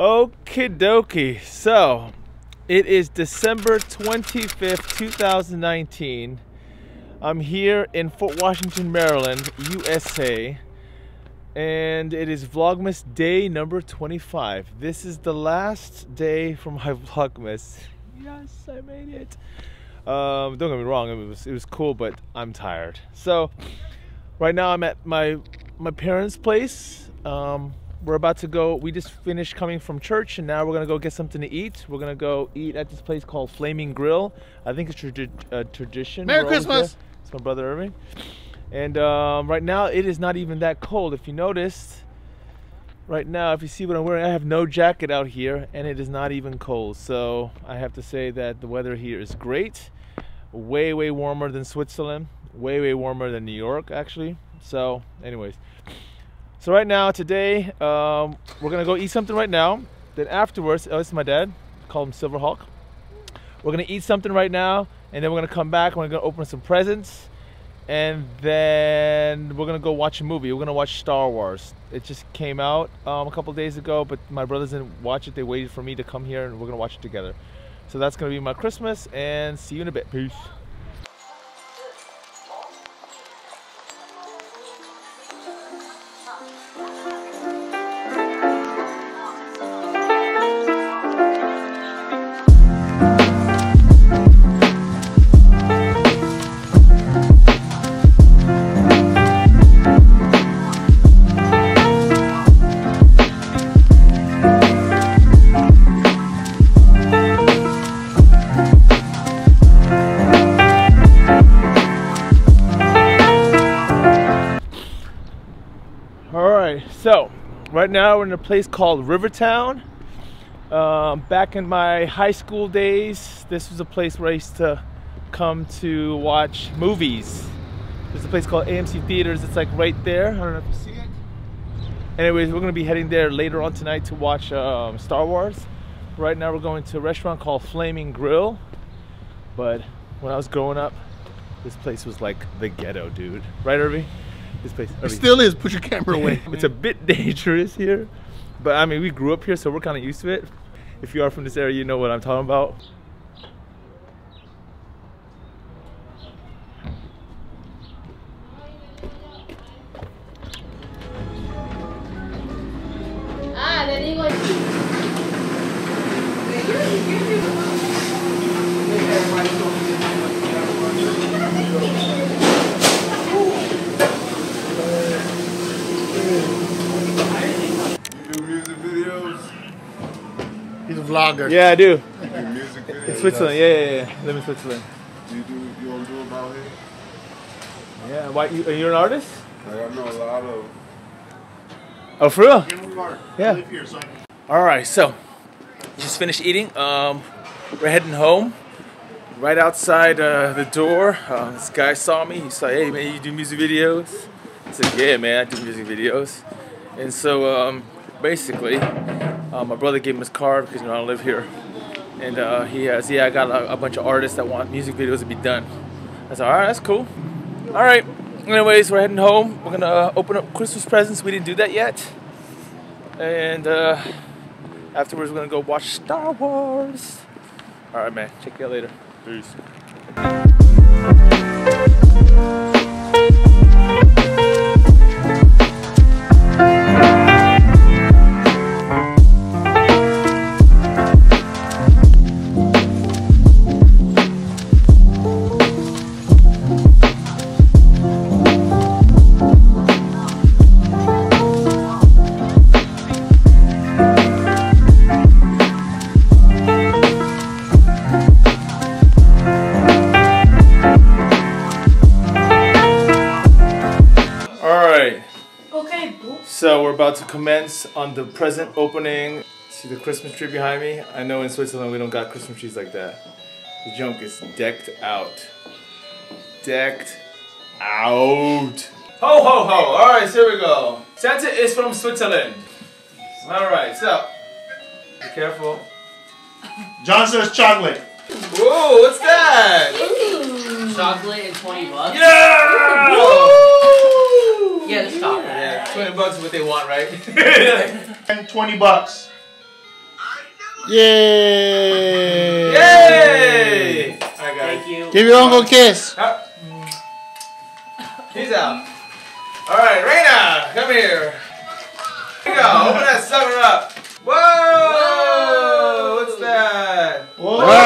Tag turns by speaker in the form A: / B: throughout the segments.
A: Okie dokie. So, it is December 25th, 2019. I'm here in Fort Washington, Maryland, USA. And it is Vlogmas day number 25. This is the last day from my Vlogmas. Yes, I made it. Um, don't get me wrong, it was it was cool, but I'm tired. So right now I'm at my my parents' place. Um, we're about to go. We just finished coming from church, and now we're gonna go get something to eat. We're gonna go eat at this place called Flaming Grill. I think it's a uh, tradition.
B: Merry Christmas!
A: It's my brother Irving. And um, right now it is not even that cold. If you noticed, right now, if you see what I'm wearing, I have no jacket out here, and it is not even cold. So I have to say that the weather here is great. Way, way warmer than Switzerland. Way, way warmer than New York, actually. So, anyways. So right now, today, um, we're gonna go eat something right now. Then afterwards, oh, this is my dad. Call him Silverhawk. We're gonna eat something right now, and then we're gonna come back. We're gonna open some presents, and then we're gonna go watch a movie. We're gonna watch Star Wars. It just came out um, a couple days ago, but my brothers didn't watch it. They waited for me to come here, and we're gonna watch it together. So that's gonna be my Christmas, and see you in a bit. Peace. Right now we're in a place called Rivertown. Um, back in my high school days, this was a place where I used to come to watch movies. There's a place called AMC Theaters. It's like right there. I don't know if you see it. Anyways, we're gonna be heading there later on tonight to watch um, Star Wars. Right now, we're going to a restaurant called Flaming Grill. But when I was growing up, this place was like the ghetto, dude. Right, Irving? This place.
B: It still is. Put your camera away.
A: it's a bit dangerous here, but I mean, we grew up here, so we're kind of used to it. If you are from this area, you know what I'm talking about.
C: Ah, le digo.
D: You do music videos?
B: He's a vlogger.
A: Yeah, I do.
D: You do music?
A: In Switzerland. Yeah, yeah, yeah. Live in Switzerland.
D: Do you do you don't do about here?
A: Yeah. Why? You, are you an artist?
D: Like I know a lot of
A: Oh, for real? Yeah.
B: Here, so I can-
A: All right. So, just finished eating. Um, we're heading home. Right outside uh, the door, uh, this guy saw me. He said, "Hey, man, you do music videos?" I said, "Yeah, man, I do music videos." And so, um, basically, uh, my brother gave him his card because you know I live here, and uh, he has, yeah, I got a, a bunch of artists that want music videos to be done. I said, "All right, that's cool." All right. Anyways, we're heading home. We're gonna uh, open up Christmas presents. We didn't do that yet, and uh, afterwards, we're gonna go watch Star Wars. All right, man. Check you out later. Peace. So we're about to commence on the present opening. See the Christmas tree behind me? I know in Switzerland we don't got Christmas trees like that. The junk is decked out. Decked out. Ho ho ho! Alright, so here we go. Santa is from Switzerland. Alright, so be careful.
B: John says chocolate.
A: Whoa, what's that?
E: Chocolate and 20 bucks?
A: Yeah!
E: Yeah, just stop it.
A: Yeah, 20 bucks is what they want, right?
B: And 20 bucks. Yay!
A: Yay! Alright, guys.
E: Thank you.
B: Give your uncle a kiss. Ah.
A: He's out. Alright, Raina, come here. Here you go. Open that sucker up. Whoa! What's that?
B: Wow.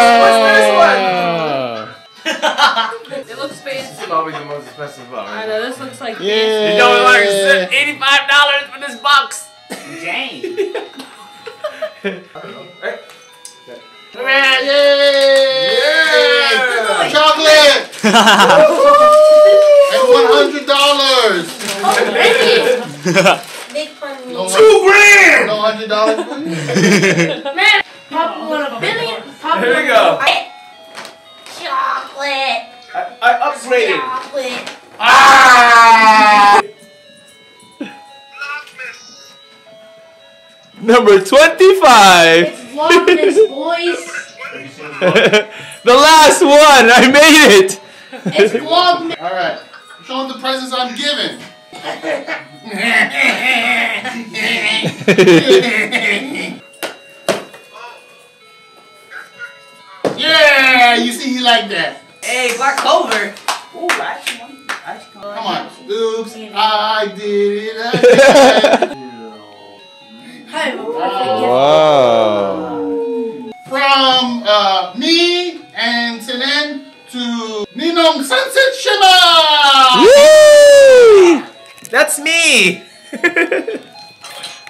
C: It looks fancy.
A: It's Probably the most expensive one.
C: I know, this looks like
B: Yeah.
A: You know, like eighty-five dollars for this box.
E: Dang.
A: Right?
B: Yay!
A: Yeah.
B: Chocolate! and one hundred dollars.
C: Make fun.
B: No,
A: Two grand.
B: no hundred dollars.
C: Man, Papa won a billion. Papa
A: Here we
C: won
A: go.
C: a- Chocolate.
A: I, I upgraded.
C: Chocolate.
A: Ah! Number 25.
C: It's Vlogmas, boys.
A: the last one. I made it.
C: It's Vlogmas.
B: All right. Show them the presents I'm giving. yeah, you see, he like that.
E: Hey, Black Clover. Ooh, I actually. I actually
B: Come on. Oops, I did it again.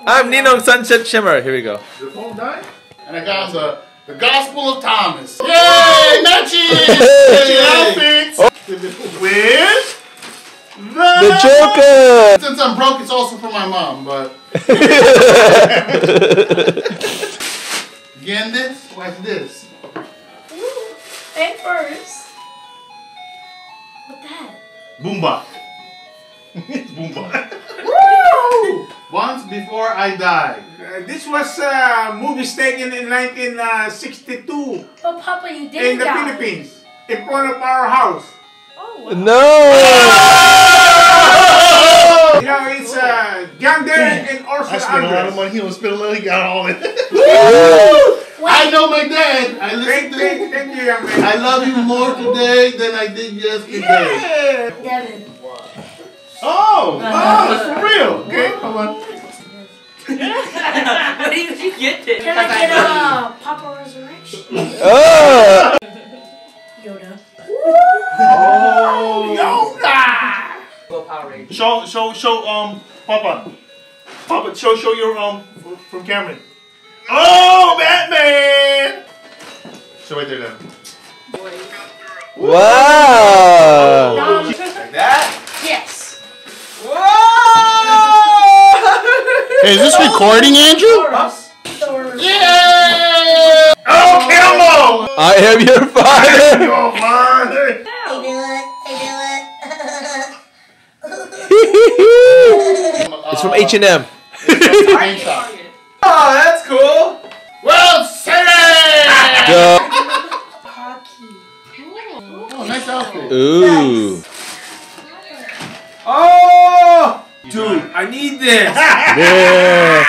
A: I'm Ninong Sunset Shimmer. Here we go.
B: The phone died? And I got the, the Gospel of Thomas. Yay! Matching! Matching outfits! With the,
A: The Joker.
B: Since I'm broke, it's also for my mom, but. Again, this? What's this?
C: And first. What that?
B: Boomba. Boomba. Once before I die.
F: Uh, this was uh, movie taken in 1962
C: But Papa, you
F: in
C: didn't
F: the
C: die.
F: Philippines, in front of our house.
C: Oh,
A: No.
F: You know, it's uh, John Derek and Orson Andres.
B: money. He was spending a little. He got all it. I know my dad. I listen to
F: thank,
B: him.
F: thank you, young man.
B: I love you more today than I did yesterday.
F: Yeah.
C: Devin.
B: Oh, oh, for real. Okay, come on.
E: Where did you get this?
C: Can I get a Papa Resurreccion?
A: Oh.
C: Yoda.
B: Oh, Yoda.
E: Go Power Rangers.
B: Show, show, show, um, Papa. Papa, show, show your, um, from Cameron. Oh, Batman! Show right there, then.
A: Wow. Like that.
B: Is this recording, Andrew?
C: Taurus. Taurus.
B: Yeah! Oh, Camel!
A: I am your father.
B: Your father!
C: I do it. I know it!
A: it's from H and M. Oh, that's cool.
B: World Series!
A: Duh.
C: Hockey.
B: Oh, nice outfit.
A: Ooh. I need this. Yeah.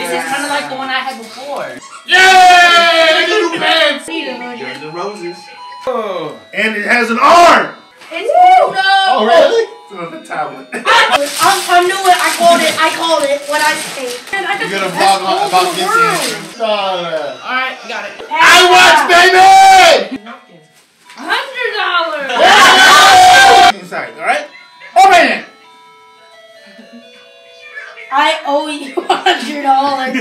E: This is kind of like the one I had before.
B: Yay! New pants!
C: Need a hundred.
B: Guns N' Roses.
A: Oh.
B: And it has an arm!
C: It's Uno.
B: Oh, really? It's on the tablet.
C: I, I knew it. I called it. I called it. What I say. And I got
B: You're gonna
C: best
B: vlog on-
C: phone
B: about this
C: world.
B: answer. Uh,
C: Alright, got it.
B: I watch, baby!
C: Hundred dollars.
B: Inside, alright? Open it!
C: I owe you a hundred dollars.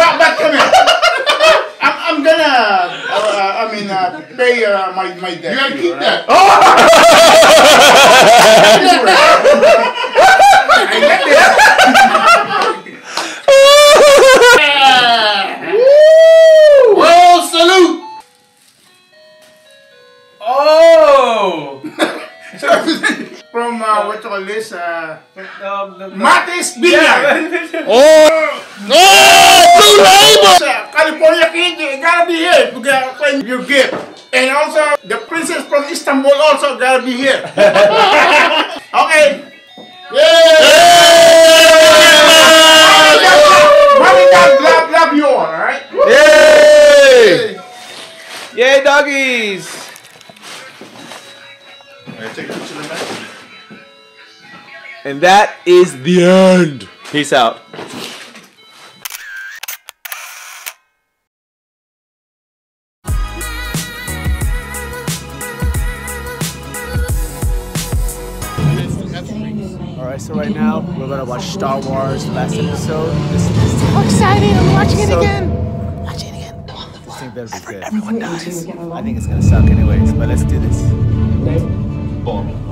F: But, but come here. I'm, I'm gonna, uh, uh, I mean, uh, pay uh, my, my debt.
B: You gotta keep
F: right?
B: that.
F: I call this uh, Matis Yeah.
B: oh! No! Blue label!
F: California kid, you gotta be here to get, claim your gift. And also, the princess from Istanbul also gotta be here. okay.
B: Yay!
A: Yay!
B: Mommy dog love, you all, alright? Yay! Yay, doggies! All right, take a picture of.
A: And that is the end. Peace out. All right, so right now we're gonna watch Star Wars the last episode. This is so exciting! I'm watching it again. Watching it again. This thing better be good. Everyone dies. I think it's gonna suck anyways, but let's do this. Yeah.